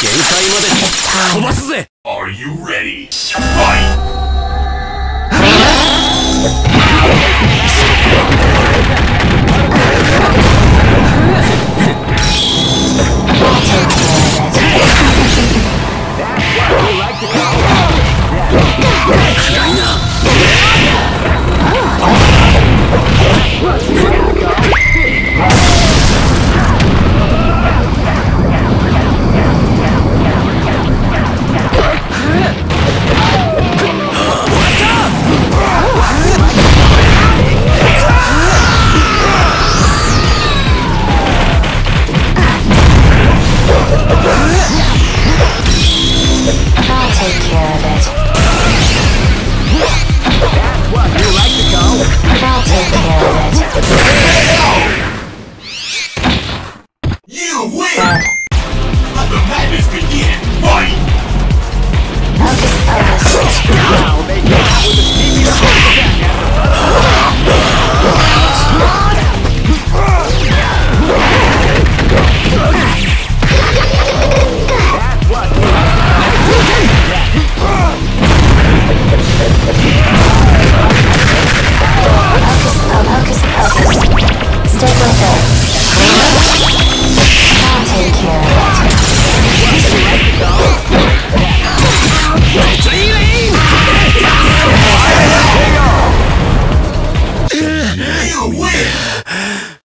限界まで飛ばすぜ Are you ready? Fight! I'll You win!